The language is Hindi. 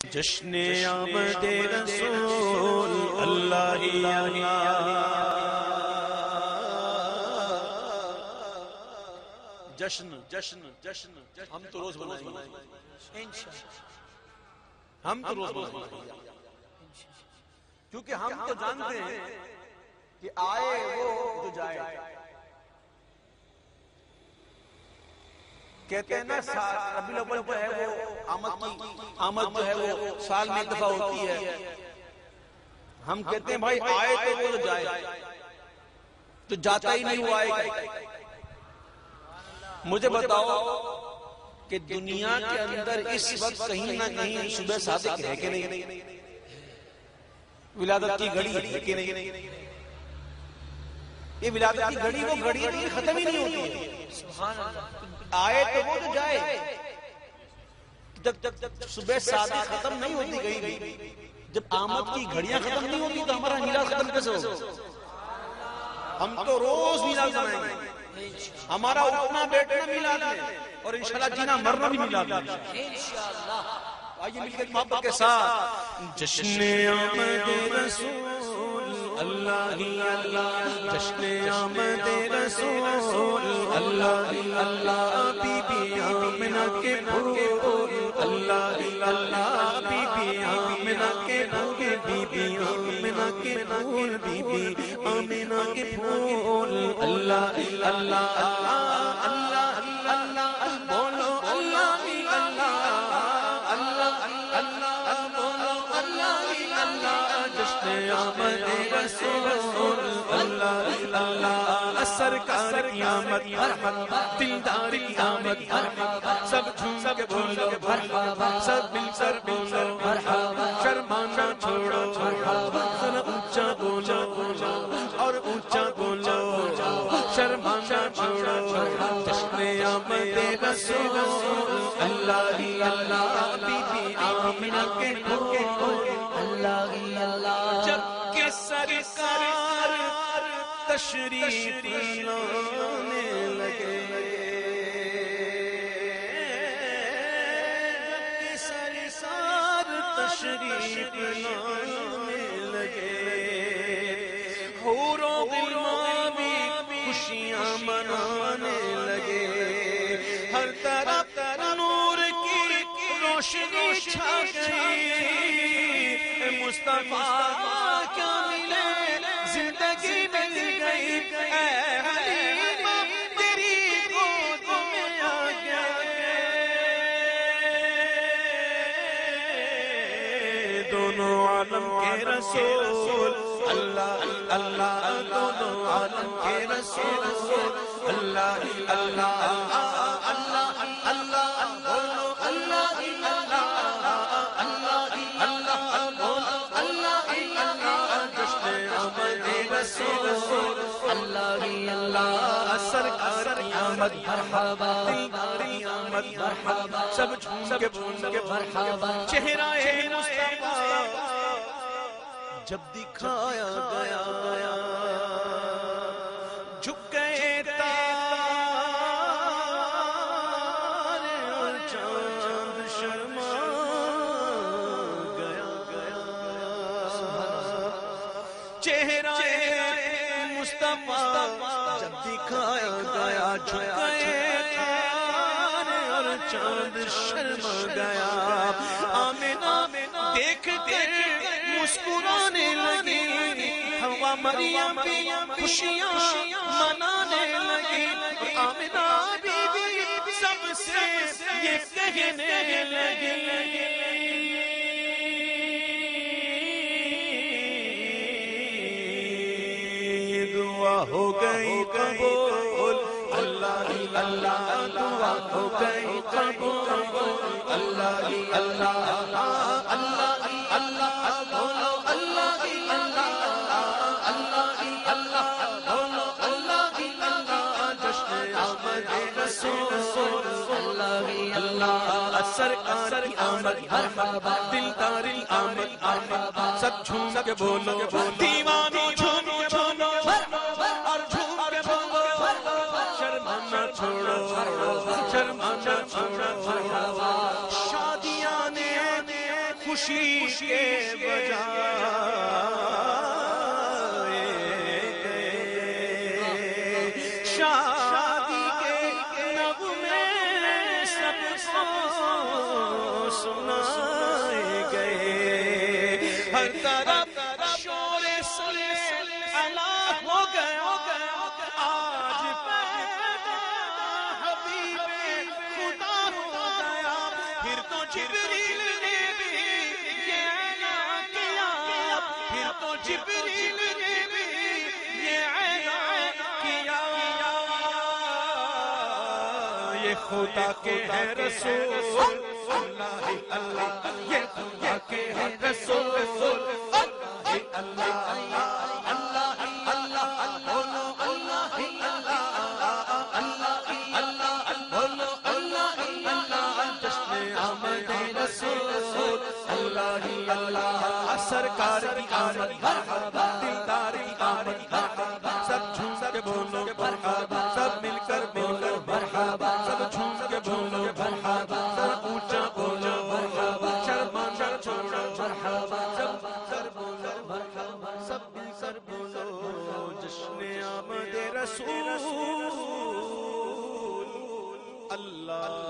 जश्न आमद रसूल अल्लाह ही अल्लाह। जश्न जश्न जश्न हम तो रोज मनाएँगे। हम तो रोज मनाएँगे। क्योंकि हम तो जानते हैं कि आए वो जो जाए। कहते हैं ना रबी अव्वल जो है वो आमद की आमद जो है वो साल में एक दफ़ा होती है। हम कहते हैं भाई आए तो वो जो जाए। तो जाता ही नहीं हुआ आएगा मुझे बताओ कि दुनिया के अंदर इस वक्त कहीं ना कहीं सुबह सादिक है कि नहीं? विलादत की घड़ी है कि नहीं? ये विलादत की घड़ी वो घड़ी खत्म ही नहीं होती। आए तो वो तो जाए। जब जब जब सुबह शादी खत्म नहीं होती गई गई जब आमद की घड़ियाँ खत्म नहीं होती तो हमारा मीरा खत्म कैसे हो हम तो रोज मीरा बनाएँगे। हमारा उठना, बैठना मिला और इंशाल्लाह जीना, मरना भी मिला आइए मिलकर मोहब्बत के साथ। जश्न आमद रसूल अल्लाह ही अल्लाह जश्न आमद रसूल अल्लाह ही अल्लाह बीबी आमना के फूल अल्लाह ही अल्लाह बीबी आमना के फूल बीबी आमना के फूल बीबी आमना के फूल, अल्लाह अल्लाह अल्लाह अल्लाह सरकार की आमद दिलदार की आमद सब झूम के बोलो सब मिलकर बोलो शर्माना छोड़ो जरा ऊँचा बोलो और ऊँचा बोलो शर्माना छोड़ो जश्न आमद रसूल अल्लाह ही अल्लाह बीबी आमिना के अल्लाह ही अल्लाह। जब के सरकार तशरीफ़ लाने लगे। सरकार तशरीफ़ लाने लगे। होरो गुलामी खुशियाँ मनाने लगे। हर तरफ़ नूर की रोशनी छा गई। मुस्तफ़ा क्या मिले? ज़िंदगी आलम के रसूल अल्लाह अल्लाह दोनों आलम के रसूल अल्लाह अल्लाह अल्लाह अल्लाह बोलो अल्लाह ही आमद मरहबा दिलदारी मरहबा सब झूम है जब दिखाया गया, झुक गए तारे और चाँद शर्मा गया गया चेहरा मुस्तफ़ा जब दिखाया गया, झुक गए तारे और चाँद शर्मा गया। आमिना देख कर मुस्कुराने लगी। हवा मरियम भी खुशियाँ मनाने लगी। आमिना बीबी, सबसे ये कहने लगी। दुआ हो गई कबूल। अल्लाह अल्लाह दुआ हो गई कबूल। अल्लाह अल्लाह सरकार की आमद मरहबा दिलदारी आमद आमद। सब झूम के बोलो, दीवानी झूम बोलो और झूम के बोलो, शर्माना छोड़ो शर्माना छोड़ो। शादियाँ ने खुशी के बजाए। गए तरफ़ शोरे अला हो गया आज खुदा हो गया। फिर तो जिब्रील ने भी ये किया। फिर तो जिब्रील ने भी ये ऐलान किया। ये खुदा के हैं रसूल। सरकार की आमद दिलदार की आमद सब झूम के बोलो सब मिलकर बोलो सब झूम के बोलो सब ऊँचा बोलो शर्मा शर छोड़ो सब मिलकर बोलो सब मिलकर बोलो जश्न आमद रसूल अल्लाह